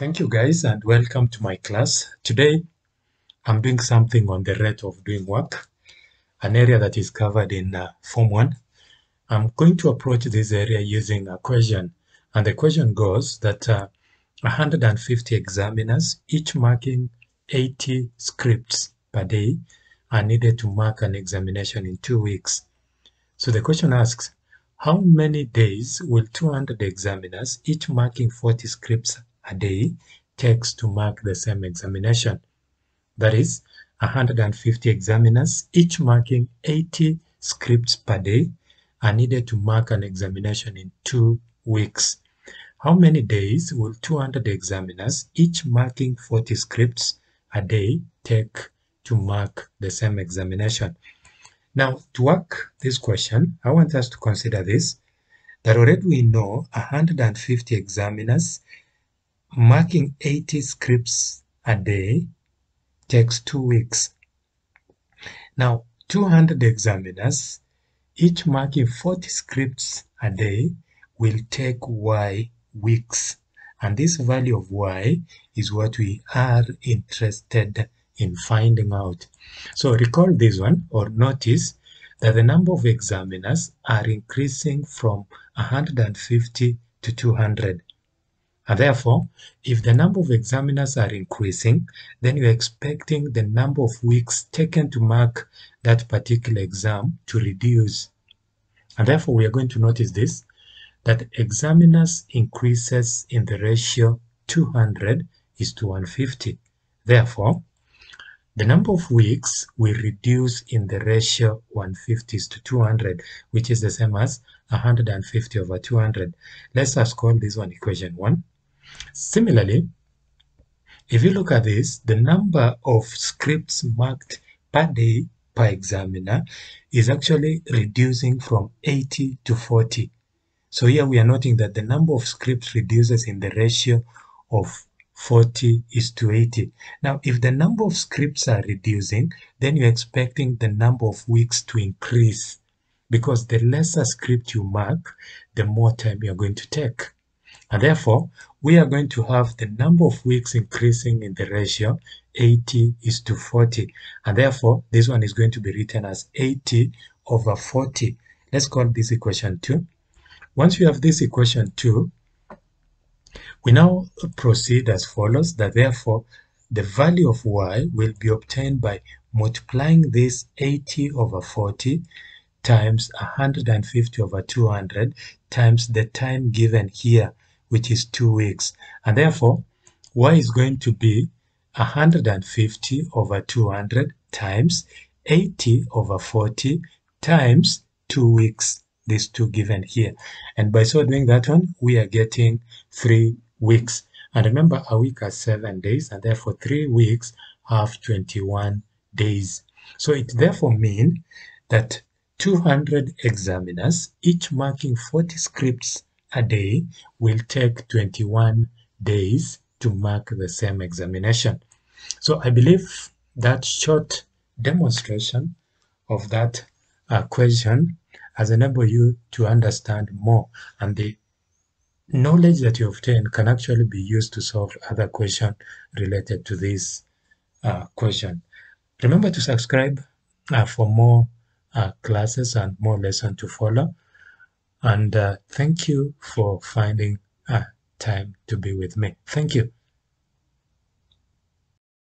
Thank you guys and welcome to my class. Today I'm doing something on the rate of doing work, an area that is covered in uh, Form 1. I'm going to approach this area using a question and the question goes that uh, 150 examiners, each marking 80 scripts per day, are needed to mark an examination in two weeks. So the question asks, how many days will 200 examiners, each marking 40 scripts a day, takes to mark the same examination? That is, 150 examiners, each marking 80 scripts per day, are needed to mark an examination in two weeks. How many days will 200 examiners, each marking 40 scripts a day, take to mark the same examination? Now, to work this question, I want us to consider this, that already we know 150 examiners marking 80 scripts a day takes two weeks. Now, 200 examiners, each marking 40 scripts a day, will take y weeks. And this value of y is what we are interested in finding out. So recall this one or notice that the number of examiners are increasing from 150 to 200. And therefore, if the number of examiners are increasing, then you're expecting the number of weeks taken to mark that particular exam to reduce. And therefore, we are going to notice this, that examiners increases in the ratio 200 is to 150. Therefore, the number of weeks will reduce in the ratio 150 is to 200, which is the same as 150 over 200. Let's just call this one equation 1. Similarly, if you look at this, the number of scripts marked per day per examiner is actually reducing from 80 to 40. So here we are noting that the number of scripts reduces in the ratio of 40 is to 80. Now, if the number of scripts are reducing, then you're expecting the number of weeks to increase because the lesser script you mark, the more time you're going to take. And therefore, we are going to have the number of weeks increasing in the ratio 80 is to 40. And therefore, this one is going to be written as 80 over 40. Let's call this equation 2. Once you have this equation 2, we now proceed as follows, that therefore the value of y will be obtained by multiplying this 80 over 40 times 150 over 200 times the time given here, which is two weeks. And therefore, y is going to be 150 over 200 times 80 over 40 times two weeks these two given here. And by so doing that one we are getting three weeks. And remember a week has seven days and therefore three weeks have 21 days. So it therefore means that 200 examiners each marking 40 scripts a day will take 21 days to mark the same examination so i believe that short demonstration of that uh, question has enabled you to understand more and the knowledge that you obtain can actually be used to solve other questions related to this uh, question. Remember to subscribe uh, for more uh, classes and more lessons to follow. And uh, thank you for finding uh, time to be with me. Thank you.